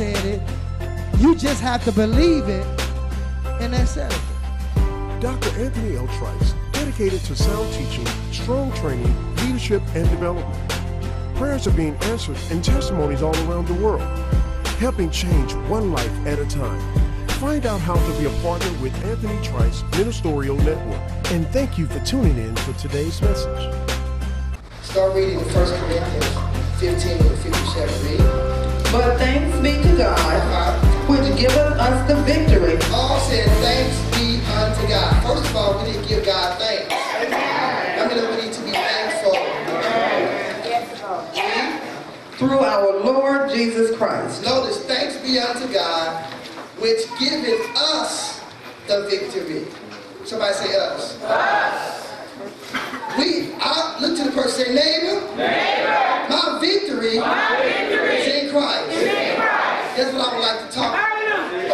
said it. You just have to believe it, and that's it. Dr. Anthony L. Trice, dedicated to sound teaching, strong training, leadership, and development. Prayers are being answered and testimonies all around the world, helping change one life at a time. Find out how to be a partner with Anthony Trice Ministerial Network. And thank you for tuning in for today's message. Start reading the 1 Corinthians 15 to 57. Read. But thanks be to God, which giveth us the victory. Paul said, Thanks be unto God. First of all, we need to give God thanks. I mean, we need to be thankful. Read. Through our Lord Jesus Christ. Notice, thanks be unto God, which giveth us the victory. Somebody say us. We, I look to the person, say, neighbor, my victory, is in Christ. That's what I would like to talk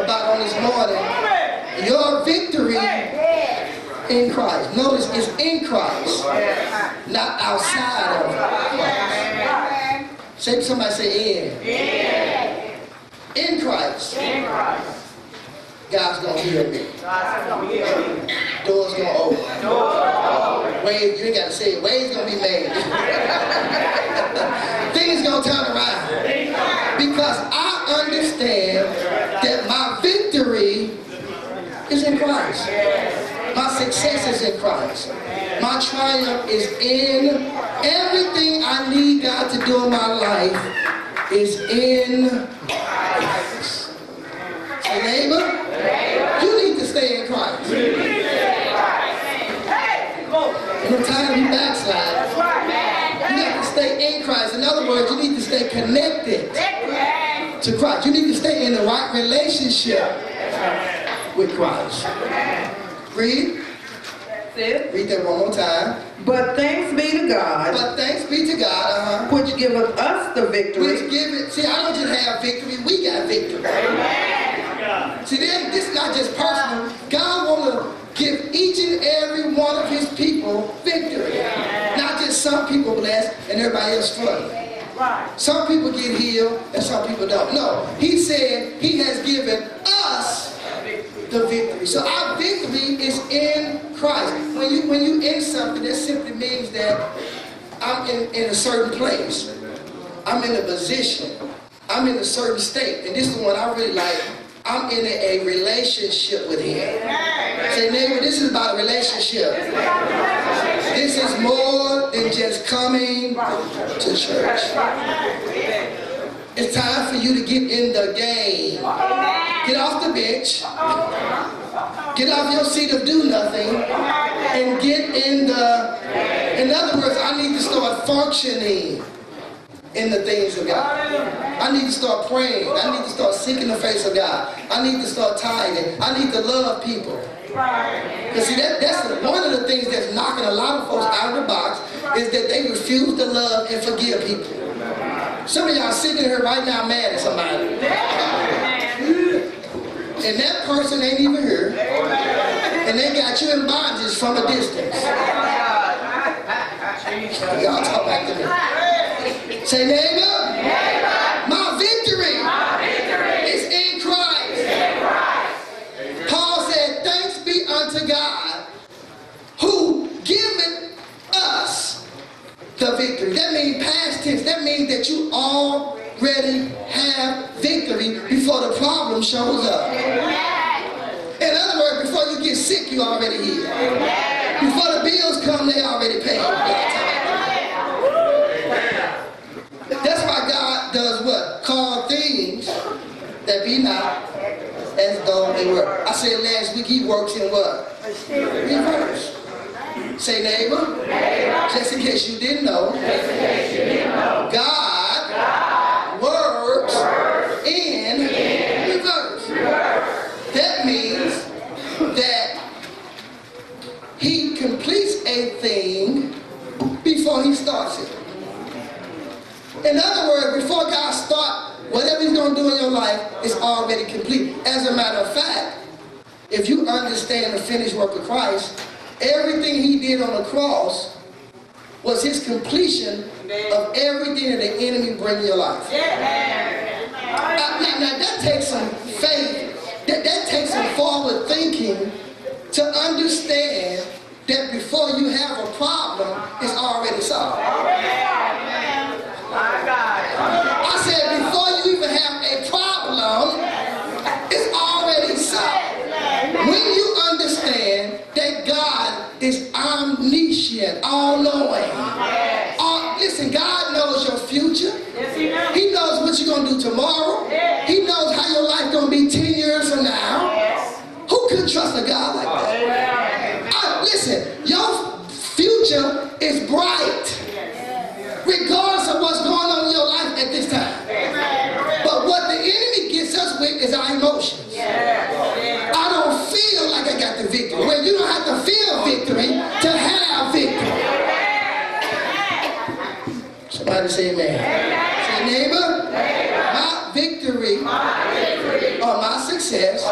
about on this morning. Your victory in Christ. Notice it's in Christ, not outside of Christ. Say somebody say in. In Christ. God's gonna heal me. Doors gonna open. Waves, you ain't gotta say it. Waves gonna be made. Things gonna turn around. Because I understand that my victory is in Christ. My success is in Christ. My triumph is in everything I need God to do in my life is in Christ. Say neighbor, you need to stay in Christ. No time be backslide. You have to stay in Christ. In other words, you need to stay connected to Christ. You need to stay in the right relationship with Christ. Read. Read that one more time. But thanks be to God, But thanks be to God, uh-huh. which giveth us the victory. give it. See, I don't just have victory, we got victory. See, this, this is not just personal. God want to give each and every one of his people victory. Not just some people blessed and everybody else struggling. Some people get healed and some people don't. No, he said he has given us the victory. So our victory is in Christ. When you when you in something, that simply means that I'm in, in a certain place. I'm in a position. I'm in a certain state. And this is the one I really like. I'm in a, a relationship with him. Say, neighbor, this is about a relationship. This is more than just coming to church. It's time for you to get in the game. Get off the bench. Get off your seat of do nothing. And get in the, in other words, I need to start functioning in the things of God. I need to start praying. I need to start seeking the face of God. I need to start tithing. I need to love people. Because see, that, that's one of the things that's knocking a lot of folks out of the box is that they refuse to love and forgive people. Some of y'all sitting here right now mad at somebody. And that person ain't even here. And they got you in bondage from a distance. Y'all talk back to me. Say, neighbor, my victory, is in Christ. Paul said, thanks be unto God who giveth us the victory. That means past tense. That means that you already have victory before the problem shows up. In other words, before you get sick, you already healed. Before the bills come, they already paid. That's why God does what? Call things that be not as though they were. I said last week he works in what? Reverse. Say neighbor. Just in case you didn't know. God, works, in, reverse. That means that he completes a thing before he starts it. In other words, before God starts whatever he's going to do in your life, is already complete. As a matter of fact, if you understand the finished work of Christ, everything he did on the cross was his completion of everything that the enemy bring in your life. Uh, now, now that takes some faith. That, that takes some forward thinking to understand that before you have a problem, it's already solved. I said a problem, it's already solved. When you understand that God is omniscient, all-knowing. All, listen, God knows your future. He knows what you're going to do tomorrow. He knows how your life going to be 10 years from now. Who can trust a God like that? Uh, listen, your future is bright. Regardless of what's going on in your life at this time. But what the enemy gets us with is our emotions. I don't feel like I got the victory. Well, you don't have to feel victory to have victory. Somebody say amen. Say neighbor, my victory or my success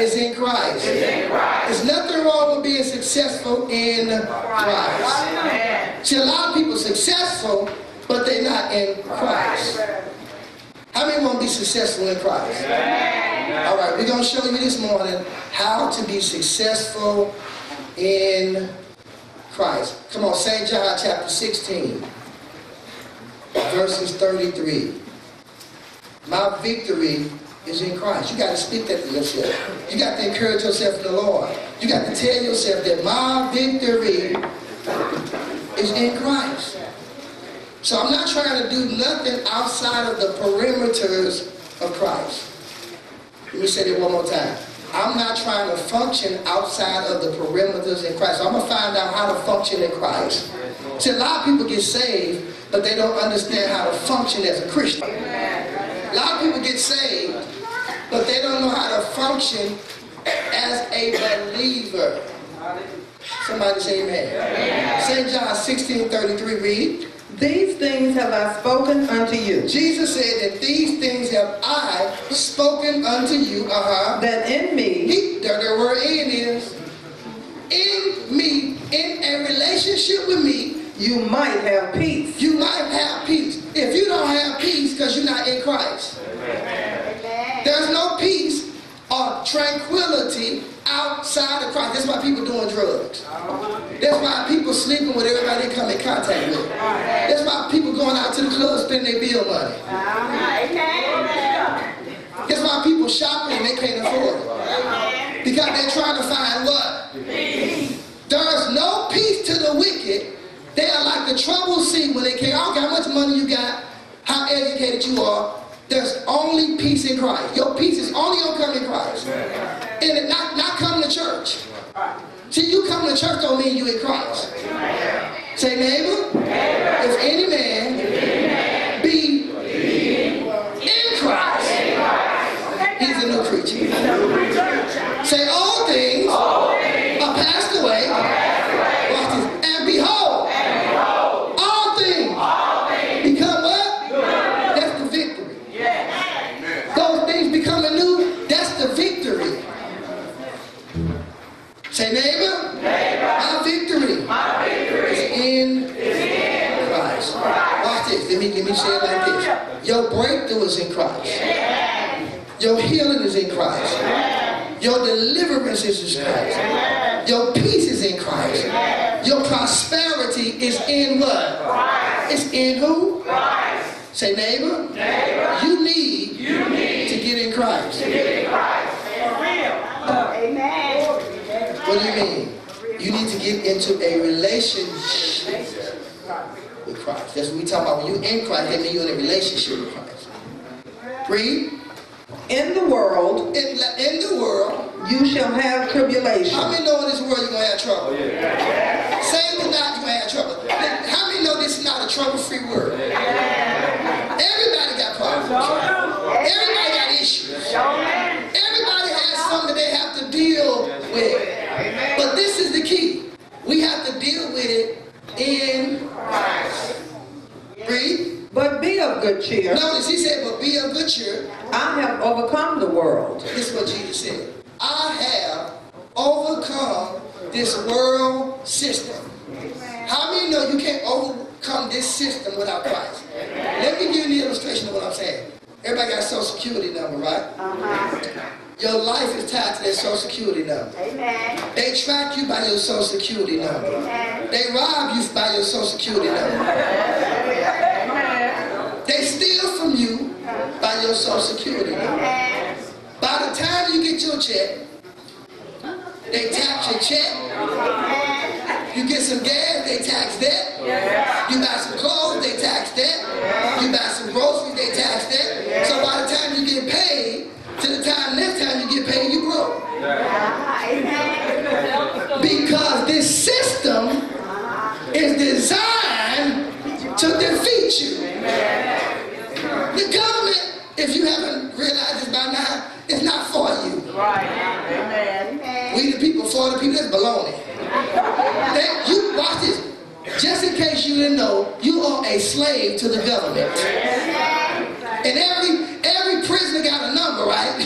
is in Christ. There's nothing wrong with being successful in Christ. See, a lot of people successful, but they're not in Christ. How many want to be successful in Christ? All right, we're going to show you this morning how to be successful in Christ. Come on, St. John chapter 16, verses 33. My victory is in Christ. You got to speak that to yourself. You got to encourage yourself in the Lord. You got to tell yourself that my victory is in Christ. So I'm not trying to do nothing outside of the perimeters of Christ. Let me say that one more time. I'm not trying to function outside of the perimeters in Christ. I'm going to find out how to function in Christ. See, a lot of people get saved, but they don't understand how to function as a Christian. A lot of people get saved, but they don't know how to function as a believer. Somebody say amen. St. John 16, 33, read. These things have I spoken unto you, Jesus said that these things have I spoken unto you. Uh-huh. that in me He, there, there word in is. In me, in a relationship with me, you might have peace. you might have peace. If you don't have peace because you're not in Christ, there's no peace or tranquility outside of Christ. That's why people doing drugs. That's why people sleeping with everybody they come in contact with. That's why people going out to the club spending their bill money. That's why people shopping and they can't afford it. Because they're trying to find what? Peace. There's no peace to the wicked. They are like the troubled sea when they can't. I don't care how much money you got, how educated you are. There's only peace in Christ. Your peace is only gonna come in Christ. And it not, not come to church. See, you come to church don't mean you in Christ. Say neighbor, if any man be in Christ, he's a new creature. Say all things are passed away. Watch this. And behold, all things become what? That's the victory. Those things becoming new, that's the victory. Say neighbor, my victory, is in Christ. Watch this. Let me, let me say it like this. Your breakthrough is in Christ. Your healing is in Christ. Your deliverance is in Christ. Your peace is in Christ. Your prosperity is in what? It's in who? Christ. Say neighbor. neighbor. You need you need to get in Christ. to get in Christ. For real. Amen. What do you mean? You need to get into a relationship with Christ. That's what we talk about. When you're in Christ, that means you're in a relationship with Christ. Read. In the world In, in the world, you shall have tribulation. how many know in this world you're going to have trouble? Oh, Same or not, you're going to have trouble. Then How many know this is not a trouble-free world? Everybody got problems. Everybody got issues. Everybody has something they have to deal with. But this is the key. We have to deal with it in Christ. Read. But be of good cheer. Notice he said, but be of good cheer. I have overcome the world. This is what Jesus said. I have overcome this world system. How many know you can't overcome this system without Christ? Let me give you an illustration of what I'm saying. Everybody got a social security number, right? Uh-huh. Your life is tied to that social security number. Amen. They track you by your social security number. Amen. They rob you by your social security number. They steal from you by your social security number. By the time you get your check, they tax your check. You get some gas, they tax that. You buy some clothes, they tax that. You buy some groceries, they tax that. So by the time you get paid, to the time next time you get paid, you broke. Because this system is designed to defeat you. The government, if you haven't realized this by now, is not for you. Right. Amen. We the people for the people, that's baloney. That, you watch this. Just in case you didn't know, you are a slave to the government. And every every prisoner got a number, right?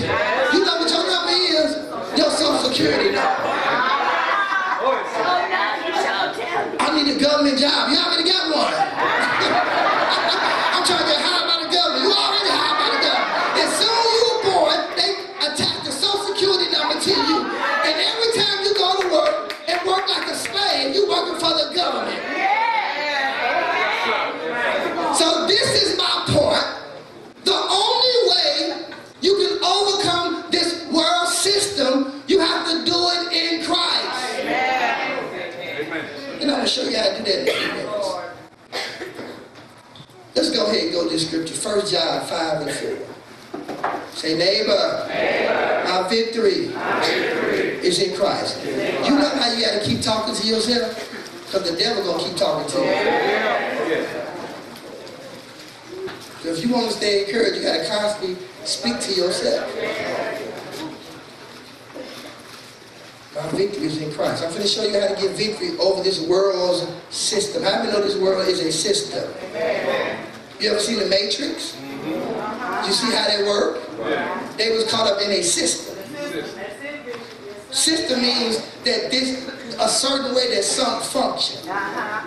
You know what your number is? Your social security number. Oh, I need a government job. You already got one. I'm trying to 4. Say, neighbor, our victory, is in Christ. You know how you got to keep talking to yourself? Because the devil going to keep talking to you. So if you want to stay encouraged, you got to constantly speak to yourself. My victory is in Christ. I'm going to show you how to get victory over this world's system. How many know this world is a system? You ever seen the Matrix? You see how they work? They was caught up in a system. System means that this a certain way that some function. Uh-huh.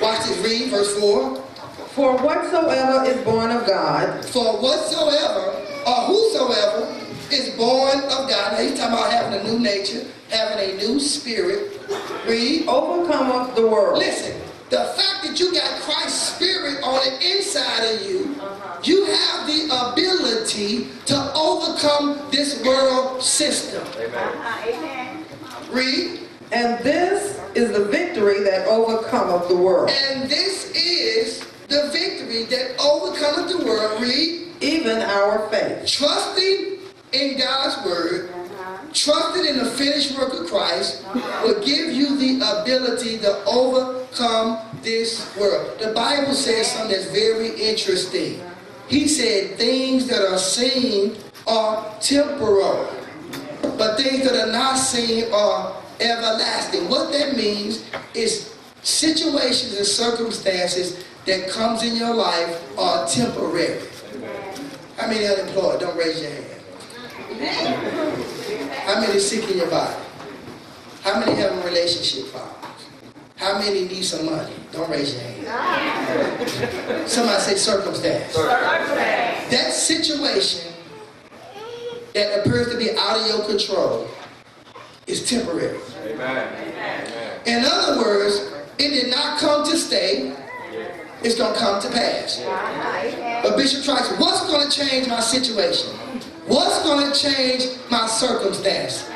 Watch this. Read verse four. For whatsoever is born of God For whatsoever or whosoever is born of God. Now he's talking about having a new nature, having a new spirit. Read. overcometh the world. Listen, the fact that you got Christ's spirit on the inside of you, uh-huh. you have the ability to overcome this world system. Amen. Read. And this is the victory that overcometh the world, And this is the victory that overcometh the world. Read. even our faith. Trusting in God's word, trusting in the finished work of Christ, will give you the ability to overcome this world. The Bible says something that's very interesting. He said things that are seen are temporal, but things that are not seen are everlasting. What that means is situations and circumstances that comes in your life are temporary. How many unemployed? Don't raise your hand. How many sick in your body? How many having relationship problems? How many need some money? Don't raise your hand. Somebody say circumstance. That situation that appears to be out of your control is temporary. In other words, it did not come to stay. It's going to come to pass. But Bishop Trice, what's going to change my situation? What's going to change my circumstance?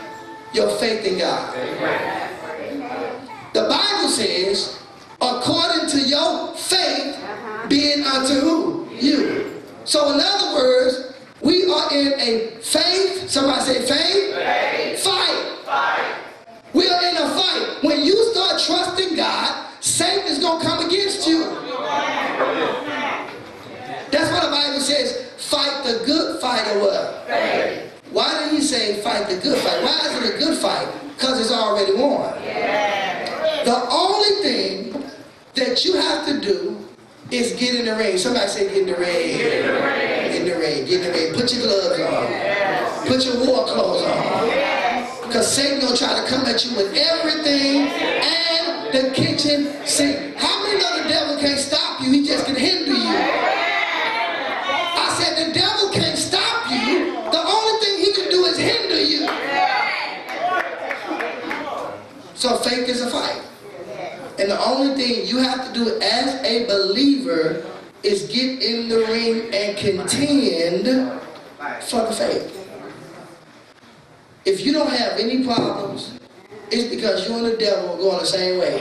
Your faith in God. The Bible says, according to your faith, being unto who? You. So in other words, we are in a faith, somebody say faith? Fight. We are in a fight. When you start trusting God, Satan is going to come against you. That's what the Bible says, fight the good fight or what? Why did he say fight the good fight? Why is it a good fight? Because it's already won. The only thing that you have to do is get in the ring. Somebody say get in the ring. Get in the ring. Get in the ring. Get in the ring. Put your gloves on. Put your war clothes on. Because Satan gonna try to come at you with everything and the kitchen sink. You have to do as a believer is get in the ring and contend for the faith. If you don't have any problems, it's because you and the devil are going the same way.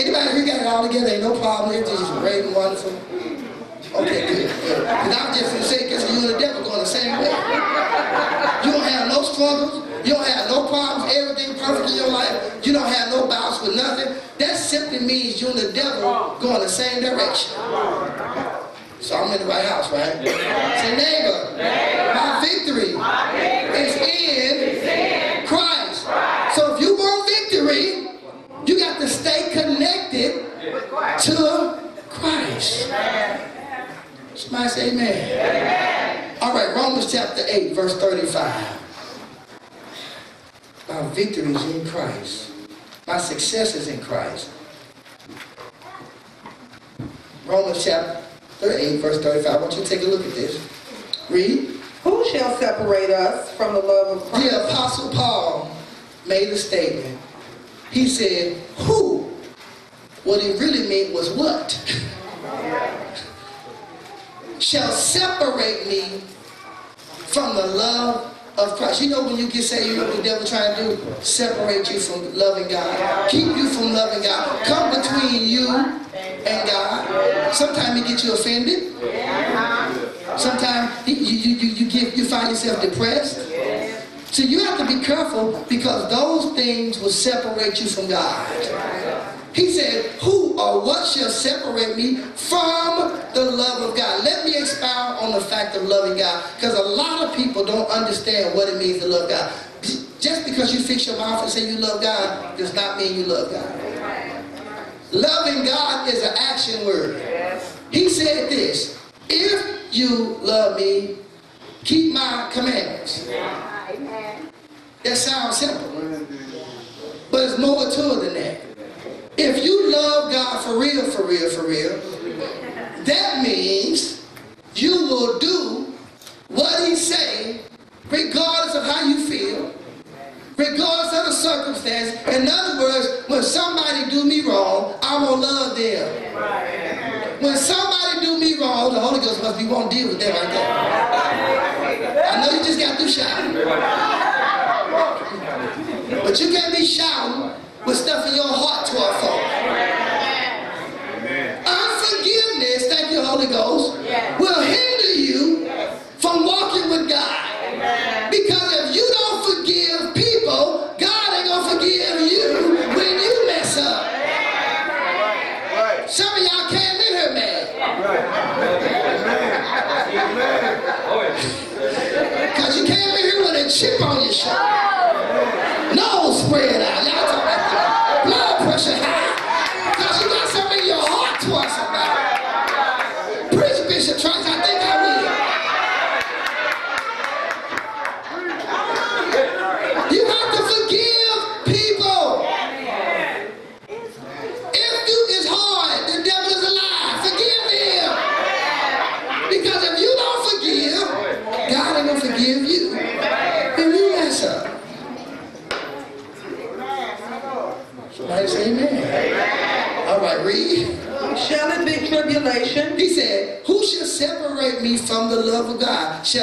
Anybody who got it all together, ain't no problem, It's just great and wonderful. Okay, good, good. And I'm just gonna say because you and the devil going the same way. You no struggles, you don't have no problems, everything perfect in your life, you don't have no bouts with nothing. That simply means you and the devil going the same direction. So I'm in the right house, right? Say neighbor, my victory is in Christ. So if you want victory, you got to stay connected to Christ. Somebody say amen. All right, Romans chapter 8, verse 35. My victory is in Christ. My success is in Christ. Romans chapter 8, verse 35. I want you to take a look at this. Read. Who shall separate us from the love of Christ? The Apostle Paul made a statement. He said, Who? What he really meant was what? shall separate me from the love of Christ. You know when you get saved, you know what the devil trying to do? Separate you from loving God. Keep you from loving God. Come between you and God. Sometimes he get you offended. Sometimes you, you, you, you, get, you find yourself depressed. So you have to be careful because those things will separate you from God. He said, who or what shall separate me from the love of God? Let me expound on the fact of loving God because a lot of people don't understand what it means to love God. Just because you fix your mouth and say you love God does not mean you love God. Loving God is an action word. He said this, if you love me, keep my commandments. That sounds simple. But it's more to it than that. If you love God for real, for real, for real, that means you will do what he say, regardless of how you feel, regardless of the circumstance. In other words, when somebody do me wrong, I'm gonna love them. When somebody do me wrong, the Holy Ghost must be won't deal with them right there. I know you just got through shouting. But you can't be shouting with stuff in your heart toward folk. Unforgiveness, thank you, Holy Ghost, will hinder you from walking with God. Because if you don't forgive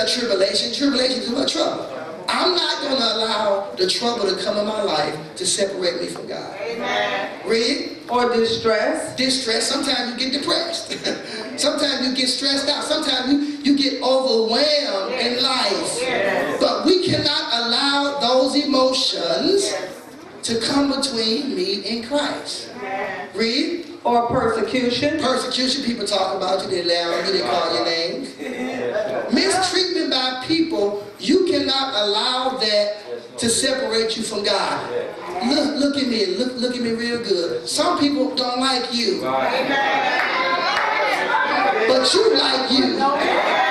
God? Shall tribulation? Tribulation is what trouble. I'm not going to allow the trouble to come in my life to separate me from God. Amen. Read. Or distress? Distress. Sometimes you get depressed. Sometimes you get stressed out. Sometimes you, you get overwhelmed in life. But we cannot allow those emotions to come between me and Christ. Read. Or persecution? Persecution, people talk about you, they laugh at you, they call your names. Mistreatment by people, you cannot allow that to separate you from God. Look, look at me, look, look at me real good. Some people don't like you. But you like you.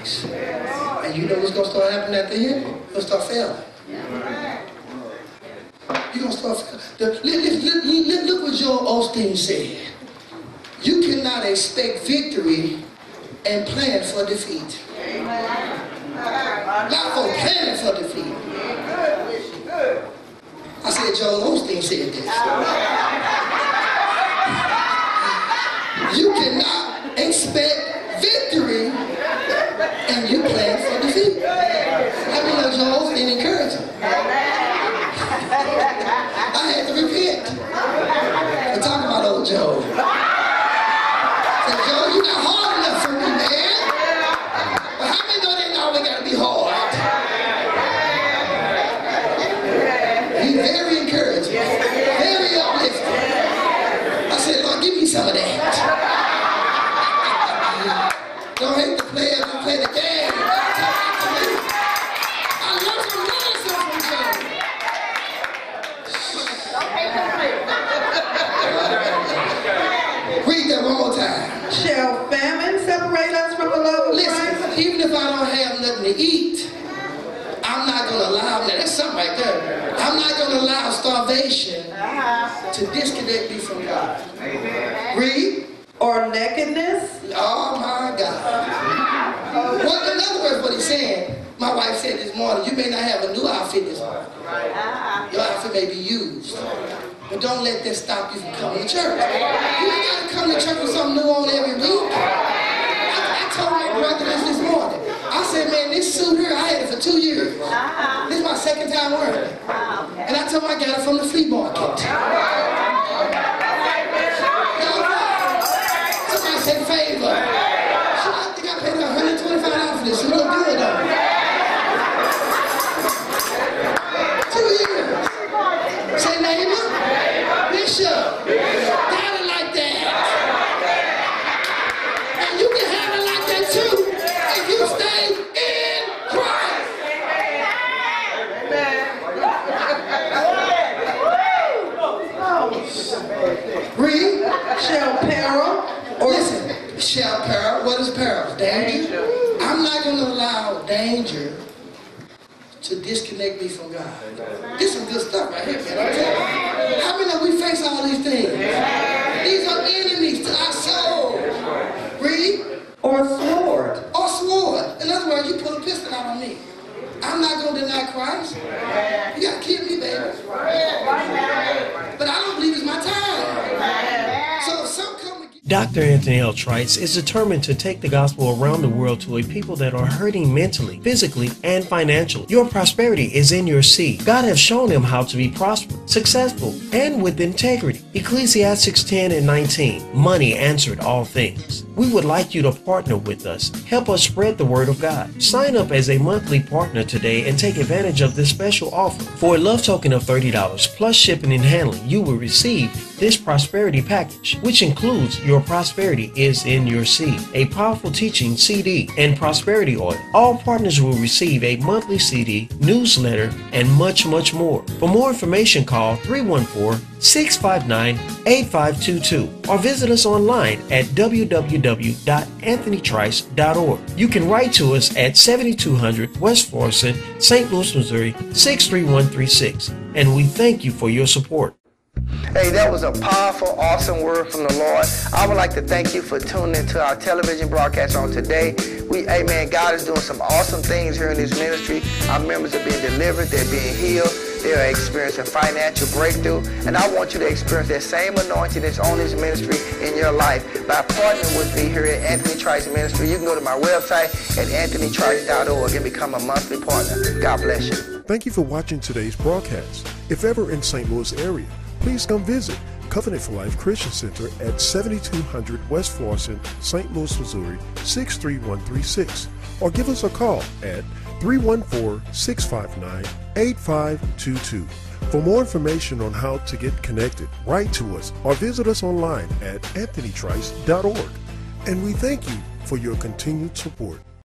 Christ. And you know what's going to start happening at the end? You're going to start failing. You're going to start failing. Look, look, look what Joel Osteen said. You cannot expect victory and plan for defeat. Not for planning for defeat. I said Joel Osteen said this. You cannot expect and you plan for defeat. How many of y'all encourage him? I had to repent. I'm talking about old Joe. right there. I'm not going to allow starvation uh-huh. to disconnect me from God. Read. Or nakedness. Oh my God. Uh-huh. In other words, what he's saying, my wife said this morning, you may not have a new outfit this morning. Uh-huh. Your outfit may be used. But don't let that stop you from coming to church. You ain't got to come to church with something new on every week. I, I told my brother this this morning. I said, man, this suit here, I had it for two years. Wow. This is my second time wearing it. Wow, okay. And I told him I got it from the flea market. Wow. Somebody said favor. I think I paid $125 for this. It looked good though. Danger to disconnect me from God. This is good stuff right here, man. I'm telling you. How many of we face all these things? These are enemies to our soul. Read. or sword. Or sword. In other words, you put a pistol out on me. I'm not going to deny Christ. You got to kill me, baby. But I don't believe it's my time. So if some come against Dr. Anthony L. Trice is determined to take the gospel around the world to a people that are hurting mentally, physically, and financially. Your prosperity is in your seed. God has shown him how to be prosperous, successful, and with integrity. Ecclesiastes 10 and 19. Money answered all things. We would like you to partner with us. Help us spread the word of God. Sign up as a monthly partner today and take advantage of this special offer. For a love token of $30 plus shipping and handling, you will receive this prosperity package, which includes Your Prosperity is in Your Seed, a powerful teaching CD, and prosperity oil. All partners will receive a monthly CD, newsletter, and much, much more. For more information, call 314 659 8522 or visit us online at www.anthonytrice.org. You can write to us at 7200 West Florissant, St. Louis, Missouri 63136, and we thank you for your support. Hey, that was a powerful, awesome word from the Lord. I would like to thank you for tuning into our television broadcast on today. We, amen, God is doing some awesome things here in this ministry. Our members are being delivered, they're being healed, they're experiencing financial breakthrough. And I want you to experience that same anointing that's on this ministry in your life by partnering with me here at Anthony Trice Ministry. You can go to my website at anthonytrice.org and become a monthly partner. God bless you. Thank you for watching today's broadcast. If ever in St. Louis area, please come visit Covenant for Life Christian Center at 7200 West Florissant, St. Louis, Missouri 63136 or give us a call at 314-659-8522. For more information on how to get connected, write to us or visit us online at anthonytrice.org. And we thank you for your continued support.